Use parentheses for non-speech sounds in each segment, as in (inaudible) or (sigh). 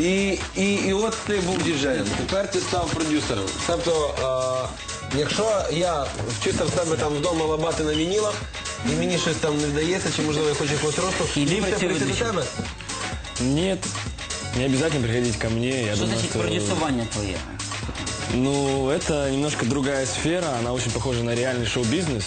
І, і, і от ти був діджеєм, тепер ти став продюсером. Тобто, е, якщо я вчився в себе там вдома лабати на вінілах, і мені щось там не вдається, чи можливо я хочу якогось росту, І мені лівець треба прийти до ведучий. тебе. Нет, не обязательно приходить ко мне. Я Що думаю, значить что... продюсування твоє? Ну, это немножко другая сфера, она очень похожа на реальный шоу-бизнес,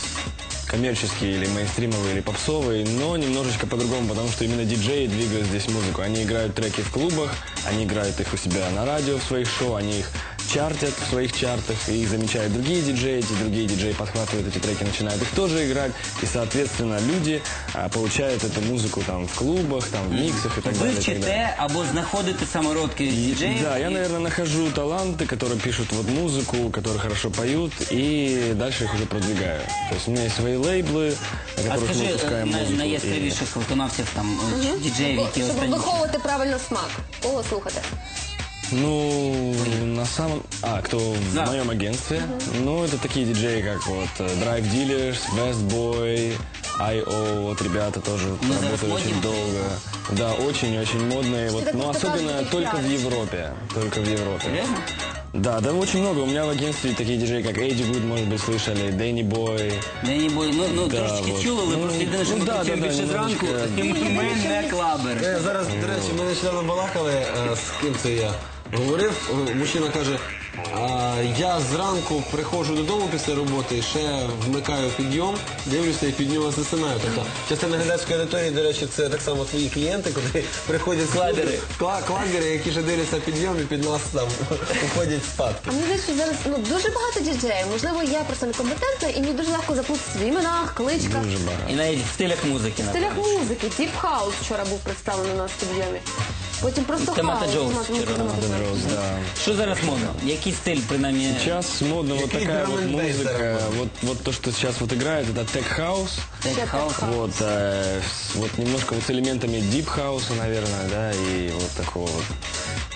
коммерческий или мейнстримовый, или попсовый, но немножечко по-другому, потому что именно диджеи двигают здесь музыку. Они играют треки в клубах, они играют их у себя на радио в своих шоу, они их чартят в своих чартах, и их замечают другие диджеи, эти другие диджеи подхватывают эти треки, начинают их тоже играть, и, соответственно, люди а, получают эту музыку там в клубах, там в миксах и так Ви далее. и так далее. вчите або знаходите самородки діджеїв? Да, я, і- наверное, нахожу таланты, которые пишут вот музыку, которые хорошо поют, и дальше их уже продвигаю. То есть у меня есть свои лейблы, на А которых мы скажи выпускаем на, музыку. и- найяскравіших виконавців там е, діджеїв, які Щоб останні. виховувати правильно смак. Кого слухати? Ну, на самом... А, кто в Да. моем агентстве? Ну, это такие диджеи, как вот э, Drive Dealers, West Boy, I.O. Вот ребята тоже Ну, зараз работают очень модні. долго. Да, очень-очень модные. Вот, так но просто особенно каждый только в пиарит. Европе. Только в Европе. Серйозно? Да, да, очень много. У меня в агентстве такие диджеи, как Эйди Гуд, может быть, слышали, Дэнни Бой. Дені бой, ну, ну Да, трошечки вот. чули, але Ну, просто єдине, що ну, ми да, працюємо да, да, більше зранку, немножечко. і ми не клабер. Е, Зараз, до речі, ми нещодавно балакали, е, з ким це я Говорив. Е, Мужчина каже, а, я зранку приходжу додому після роботи, ще вмикаю підйом, дивлюся і під нього засинаю. Тобто частина глядацької аудиторії, до речі, це так само твої клієнти, коли (laughs) приходять Кладери. кла- кладери, які ще дивляться підйом і під нас там (laughs) уходять спадки. А мені здається, що зараз ну, дуже багато діджеїв. Можливо, я просто некомпетентна і мені дуже легко заплутатися в іменах, кличках. Дуже багато. І навіть в стилях музики. В стилях музики, Deep House вчора був представлений у нас в підйомі. Потім просто Томато хаус. Джоуз Томато- вчора. Томато Madden Джоуз. Rose, да. Що зараз модно? Який стиль, принаймні? Сейчас модно вот Какие такая drum вот and bass музыка. заработали? Вот, вот то, что сейчас вот играет, это Tech House. Тек хаус? Вот, э, с- вот немножко вот с элементами Deep House, наверное, да, и вот такого вот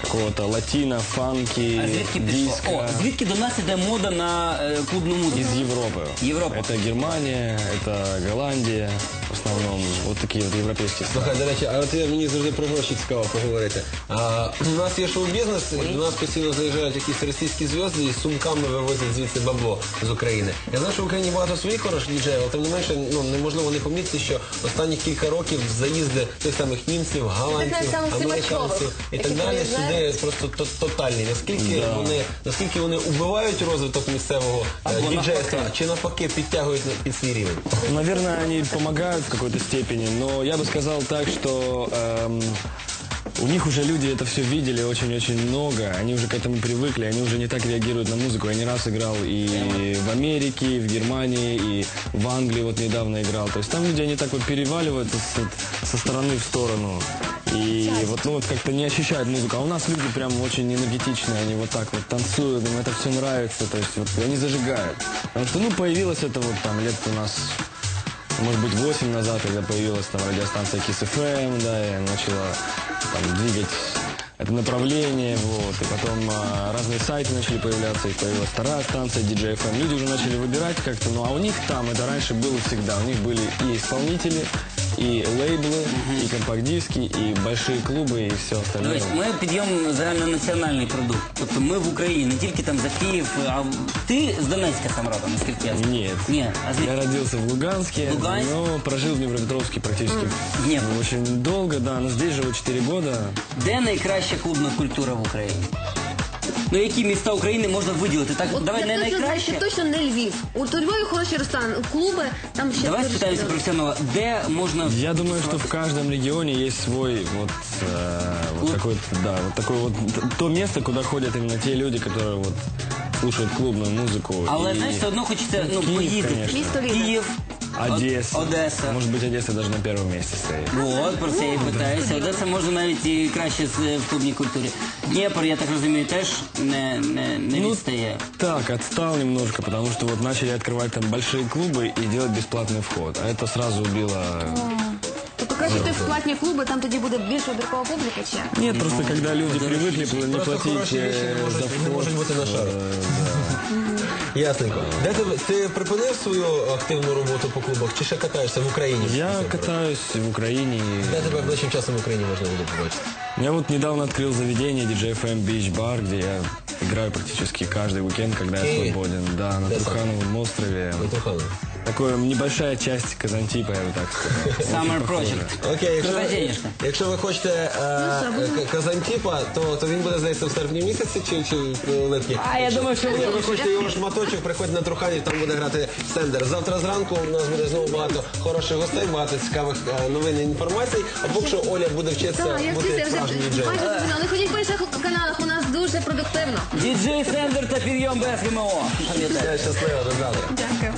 какого-то латино, фанки, А звідки пішло? диско. О, звідки до нас іде мода на е, клубну музику? Из Европы. Европа. Это Германия, это Голландия, в основном. Вот такие вот европейские страны. Слухай, до речі, а от я- мені завжди про гроші цікаво поговорити. А, у нас є шоу-бізнес, і до нас постійно заїжджають якісь російські зв'язки і з сумками вивозять звідси бабло з України. Я знаю, що в Україні багато своїх хороших діджеїв, але тим не менше ну, неможливо не помітити, що останні кілька років заїзди тих самих німців, голландців, американців і які так далі приїжджають. сюди просто то- тотальні. Наскільки вони наскільки вони убивають розвиток місцевого е, діджейства, чи навпаки підтягують на- під свій рівень? Наверное, они помогают в какой-то степени, но я бы сказал так, что эм, у них уже люди это все видели очень-очень много, они уже к этому привыкли, они уже не так реагируют на музыку. Я не раз играл и в Америке, и в Германии, и в Англии вот недавно играл. То есть там люди, они так вот переваливаются с- со стороны в сторону. И вот, ну, вот как-то не ощущают музыку. А у нас люди прям очень энергетичные, они вот так вот танцуют, им это все нравится, то есть вот они зажигают. Потому что, ну, появилось это вот там лет у нас может быть, 8 назад, когда появилась там радиостанция Kiss FM, да, и начала там, двигать это направление, вот, и потом а, разные сайты начали появляться, и появилась вторая станция DJ FM. Люди уже начали выбирать как-то, ну, а у них там, это раньше было всегда, у них были и исполнители, и лейблы, и компакт-диски, и большие клубы, и все остальное. Дивись, ми підйом загальнонаціональний продукт. Тобто ми в Україні, не тільки там за Київ, а в- ти з Донецька сам родом, наскільки я знаю? Нет. Ні, а звідки? Я родился в Луганске, Луганск? но прожил в Днепропетровске практически Днепр. очень долго, да, но здесь живу 4 года. Де найкраща клубна культура в Україні? Ну, які міста України можна виділити? Так, От давай я не точно знаю, найкраще. що точно не Львів. У Львові хороші ресторани, клуби, там ще Давай дуже спитаємося добре. професіонала, де можна... Я думаю, что в каждом регионе есть свой вот, э, вот такой, да, вот такой вот т- то место, куда ходят именно те люди, которые вот слушают клубную музыку. Але И знаєш, все одно хочеться ну, Київ, поїздити. конечно. Місто Лідер. Київ, Одесса. Од- Одеса. Может быть, Одесса даже на первом месте стоит. От, про це я і питаюся. Одеса може навіть і краще з- в клубній культурі. Дніпро, я так розумію, теж не, не, не Ну, відстає. Так, отстал немножко, потому что вот начали открывать там большие клубы и делать бесплатный вход. А это сразу убило Тобто То краще йти в платні клуби, там тоді буде більш вибіркова публіка, чи? Нет, просто когда люди привыкли пл- не Просто платить хороші речі не э, можуть, за не вход, можуть бути на шару. э, Ясненько. Де ти, ти припинив свою активну роботу по клубах чи ще катаєшся в Україні? Я Все, катаюсь в Украине. и- Де тебе ближчим часом в Україні можна буде побачити? Я вот недавно открыл заведение DJ FM Beach Bar, где я играю практически каждый уикенд, когда я Киеве? свободен. Да, на Да, Трухановом острове. Митрофанове. Такое небольшая часть Казантипа, я бы так сказал. (laughs) Summer Project. Окей, якщо, денежка? якщо ви хочете е, К- Казантіпа, то, то він буде здається в серпні місяці чи, чи в липні. А, я думаю, що якщо ви хочете його шматочок, приходьте на Труханів, там буде грати стендер. Завтра зранку у нас буде знову багато хороших гостей, багато цікавих е, новин і інформацій. А поки що Оля буде вчитися Так, я бути вчуся, я вже майже зрозуміла. Але ходіть по інших каналах, у нас дуже продуктивно. Діджей Сендер та підйом без ГМО. Пам'ятаєте? Все, щасливо, до завтра. Дякую.